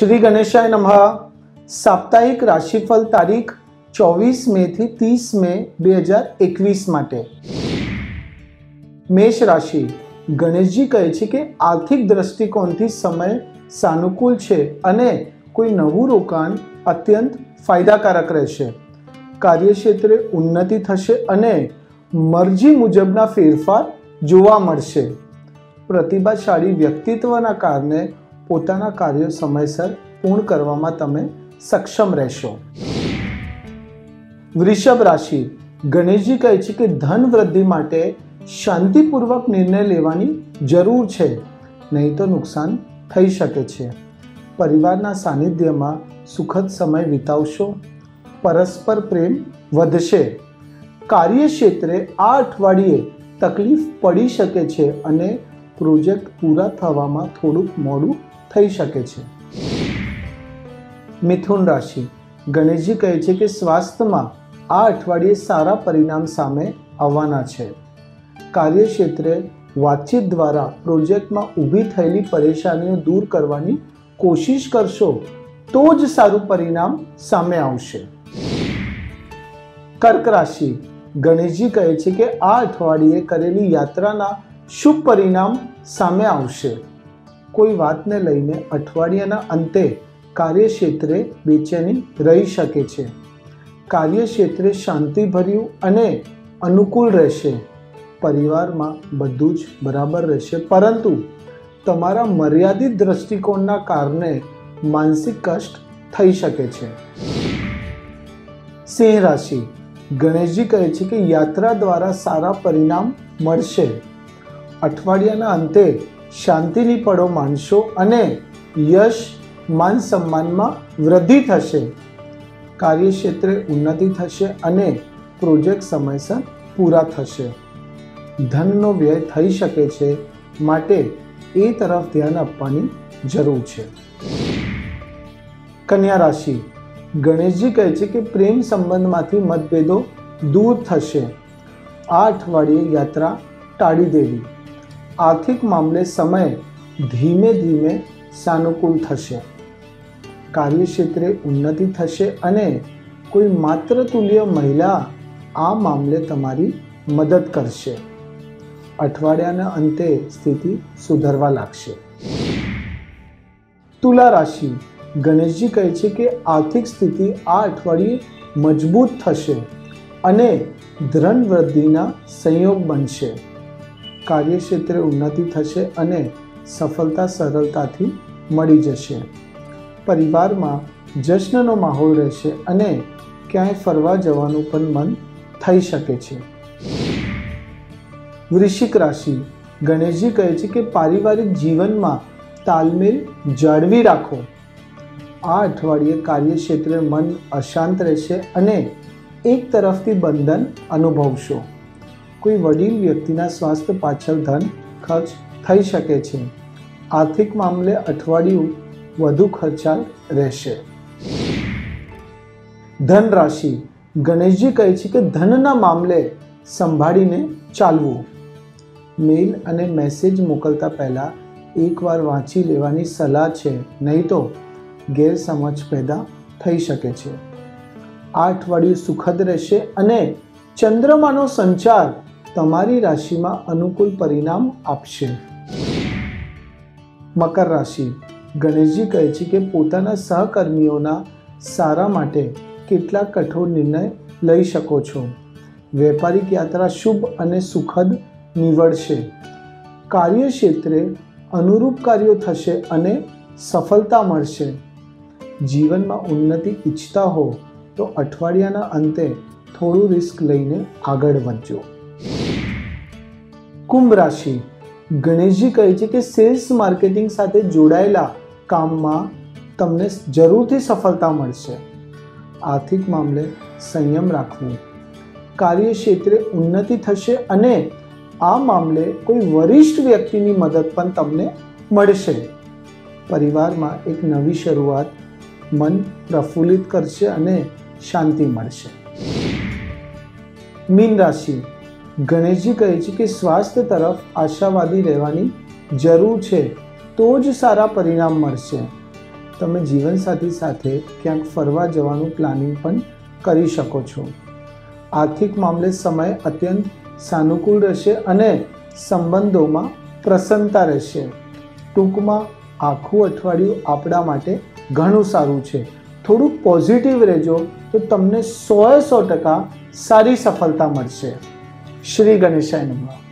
શ્રી ગણેશાય નમઃ. સાપ્તાહિક રાશિફળ તારીખ ચોવીસ મે થી ત્રીસ મે બે હજાર એકવીસ માટે. મેષ રાશિ. ગણેશજી કહે છે કે આર્થિક દ્રષ્ટિકોણથી સમય સાનુકૂળ છે અને કોઈ નવું રોકાણ અત્યંત ફાયદાકારક રહેશે. કાર્યક્ષેત્રે ઉન્નતિ થશે અને મરજી મુજબના ફેરફાર જોવા મળશે. પ્રતિભાશાળી વ્યક્તિત્વના કારણે પોતાના કાર્યો સમયસર પૂર્ણ કરવામાં તમે સક્ષમ રહેશો. વૃષભ રાશિ. ગણેશજી કહે છે કે ધન વૃદ્ધિ માટે શાંતિપૂર્વક નિર્ણય લેવાની જરૂર છે, નહીં તો નુકસાન થઈ શકે છે. પરિવારના સાનિધ્યમાં સુખદ સમય વિતાવશો. પરસ્પર પ્રેમ વધશે. કાર્યક્ષેત્રે આ અઠવાડિયે તકલીફ પડી શકે છે અને પ્રોજેક્ટ પૂરા થવામાં થોડુંક મોડું થઈ શકે છે. મિથુન રાશિ. ગણેશજી કહે છે કે સ્વાસ્થ્યમાં આ અઠવાડિયે સારા પરિણામ સામે આવવાના છે. કાર્યક્ષેત્રે વાતચીત દ્વારા પ્રોજેક્ટમાં ઊભી થયેલી પરેશાનીઓ દૂર કરવાની કોશિશ કરશો તો જ સારું પરિણામ સામે આવશે. કર્ક રાશિ. ગણેશજી કહે છે કે આ અઠવાડિયે કરેલી યાત્રાના શુભ પરિણામ સામે આવશે. કોઈ વાતને લઈને અઠવાડિયાના અંતે કાર્યક્ષેત્રે બેચેની રહી શકે છે. કાર્યક્ષેત્રે શાંતિભર્યું અને અનુકૂળ રહેશે. પરિવારમાં બધું જ બરાબર રહેશે. પરંતુ તમારા મર્યાદિત દ્રષ્ટિકોણના કારણે માનસિક કષ્ટ થઈ શકે છે. સિંહ રાશિ. ગણેશજી કહે છે કે યાત્રા દ્વારા સારા પરિણામ મળશે. અઠવાડિયાના અંતે શાંતિની પળો માનશો અને યશ, માન સન્માનમાં વૃદ્ધિ થશે. કાર્યક્ષેત્રે ઉન્નતિ થશે અને પ્રોજેક્ટ સમયસર પૂરા થશે. ધનનો વ્યય થઈ શકે છે માટે એ તરફ ધ્યાન આપવાની જરૂર છે. કન્યા રાશિ. ગણેશજી કહે છે કે પ્રેમ સંબંધમાંથી મતભેદો દૂર થશે. આ અઠવાડિયે યાત્રા ટાળી દેવી. આર્થિક મામલે સમય ધીમે ધીમે સાનુકૂળ થશે. કાર્યક્ષેત્રે ઉન્નતિ થશે અને કોઈ માત્ર તુલ્ય મહિલા આ મામલે તમારી મદદ કરશે. અઠવાડિયાના અંતે સ્થિતિ સુધરવા લાગશે. તુલા રાશિ. ગણેશજી કહે છે કે આર્થિક સ્થિતિ આ અઠવાડિયે મજબૂત થશે અને ધન વૃદ્ધિના સંયોગ બનશે. કાર્યક્ષેત્રે ઉન્નતિ થશે અને સફળતા સરળતાથી મળી જશે. પરિવારમાં જશ્નનો માહોલ રહેશે અને ક્યાંય ફરવા જવાનું પણ મન થઈ શકે છે. વૃશ્ચિક રાશિ. ગણેશજી કહે છે કે પારિવારિક જીવનમાં તાલમેલ જાળવી રાખો. આ અઠવાડિયે કાર્યક્ષેત્રે મન અશાંત રહેશે અને એક તરફથી બંધન અનુભવશો. કોઈ વડીલ વ્યક્તિના સ્વાસ્થ્ય પાછળ ધન ખર્ચ થઈ શકે છે. આર્થિક મામલે અઠવાડિયું વધુ ખર્ચાળ રહેશે. ધન રાશિ ગણેશજી કહે છે કે ધનના મામલે સંભાળીને ચાલવું. મેલ અને મેસેજ મોકલતા પહેલાં એકવાર વાંચી લેવાની સલાહ છે, નહીં તો ગેરસમજ પેદા થઈ શકે છે. આ અઠવાડિયું સુખદ રહેશે અને ચંદ્રમાનો સંચાર તમારી રાશિમાં અનુકૂળ પરિણામ આપશે. મકર રાશિ. ગણેશજી કહે છે કે પોતાના સહકર્મીઓના સારા માટે કેટલાક કઠોર નિર્ણય લઈ શકો છો. વેપારિક યાત્રા શુભ અને સુખદ નીવડશે. કાર્યક્ષેત્રે અનુરૂપ કાર્યો થશે અને સફળતા મળશે. જીવનમાં ઉન્નતિ ઈચ્છતા હો તો અઠવાડિયાના અંતે થોડું રિસ્ક લઈને આગળ વધજો. કુંભ રાશિ. ગણેશજી કહે છે કે સેલ્સ માર્કેટિંગ સાથે જોડાયેલા કામમાં તમને જરૂરથી સફળતા મળશે. આર્થિક મામલે સંયમ રાખવું. કાર્યક્ષેત્રે ઉન્નતિ થશે અને આ મામલે કોઈ વરિષ્ઠ વ્યક્તિની મદદ પણ તમને મળશે. પરિવારમાં એક નવી શરૂઆત મન પ્રફુલ્લિત કરશે અને શાંતિ મળશે. મીન રાશિ. ગણેશજી કહે છે કે સ્વાસ્થ્ય તરફ આશાવાદી રહેવાની જરૂર છે, તો જ સારા પરિણામ મળશે. તમે જીવનસાથી સાથે ક્યાંક ફરવા જવાનું પ્લાનિંગ પણ કરી શકો છો. આર્થિક મામલે સમય અત્યંત સાનુકૂળ રહેશે અને સંબંધોમાં પ્રસન્નતા રહેશે. ટૂંકમાં, આખું અઠવાડિયું આપણા માટે ઘણું સારું છે. થોડુંક પોઝિટિવ રહેજો, તો તમને સોએ સો ટકા સારી સફળતા મળશે. શ્રી ગણેશાય નમઃ.